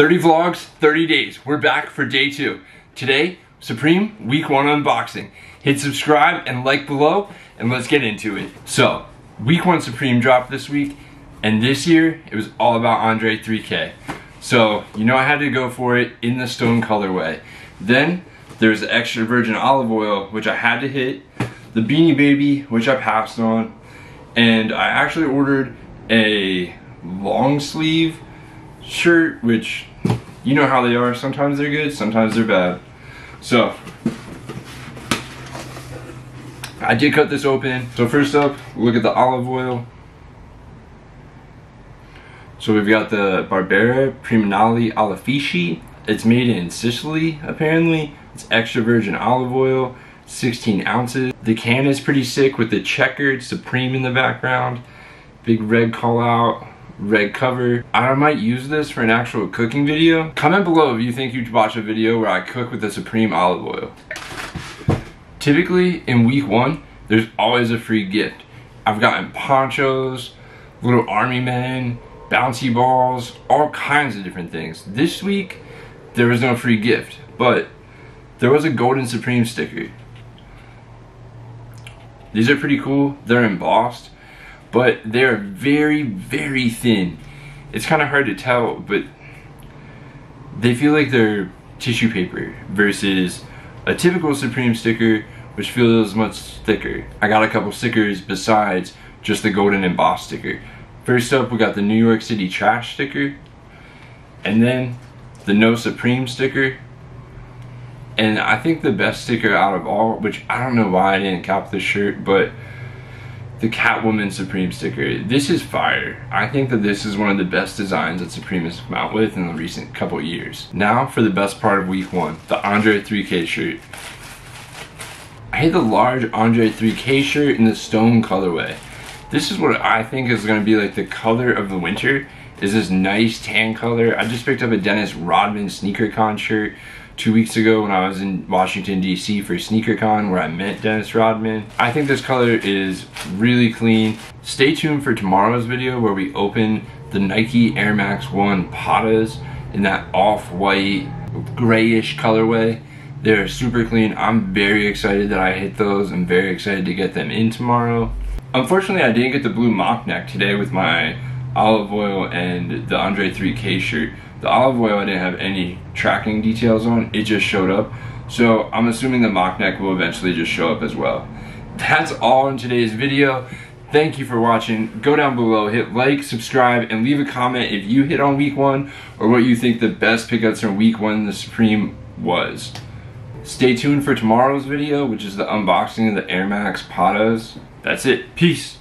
30 vlogs, 30 days. We're back for day two. Today, Supreme week one unboxing. Hit subscribe and like below and let's get into it. So, week one Supreme dropped this week and this year it was all about Andre 3K. So, you know I had to go for it in the stone colorway. Then, there's the extra virgin olive oil, which I had to hit. The Beanie Baby, which I passed on. And I actually ordered a long sleeve shirt, which you know how they are. Sometimes they're good, sometimes they're bad. So, I did cut this open. So first up, look at the olive oil. So we've got the Barbera Primanali Olifici. It's made in Sicily, apparently. It's extra virgin olive oil, 16 ounces. The can is pretty sick with the checkered Supreme in the background. Big red call out, red cover. I might use this for an actual cooking video. Comment below if you think you'd watch a video where I cook with the Supreme olive oil. Typically, in week one, there's always a free gift. I've gotten ponchos, little army men, bouncy balls, all kinds of different things. This week, there was no free gift, but there was a Golden Supreme sticker. These are pretty cool. They're embossed, but they're very, very thin. It's kind of hard to tell, but they feel like they're tissue paper versus a typical Supreme sticker, which feels much thicker. I got a couple stickers besides just the golden embossed sticker. First up, we got the New York City trash sticker, and then the No Supreme sticker, and I think the best sticker out of all, which I don't know why I didn't cop this shirt, but the Catwoman Supreme sticker. This is fire. I think that this is one of the best designs that Supreme has come out with in the recent couple years. Now for the best part of week one, the Andre 3K shirt. I hate the large Andre 3K shirt in the stone colorway. This is what I think is gonna be like the color of the winter, is this nice tan color. I just picked up a Dennis Rodman sneaker con shirt two weeks ago when I was in Washington DC for SneakerCon where I met Dennis Rodman. I think this color is really clean. Stay tuned for tomorrow's video where we open the Nike Air Max 1 Pattas in that off-white grayish colorway. They're super clean. I'm very excited that I hit those. I'm very excited to get them in tomorrow. Unfortunately, I didn't get the blue mock neck today with my olive oil and the Andre 3K shirt. The olive oil I didn't have any tracking details on, it just showed up. So I'm assuming the mock neck will eventually just show up as well. That's all in today's video. Thank you for watching. Go down below, hit like, subscribe, and leave a comment if you hit on week one or what you think the best pickups from week one the Supreme was. Stay tuned for tomorrow's video, which is the unboxing of the Air Max Pattas. That's it. Peace.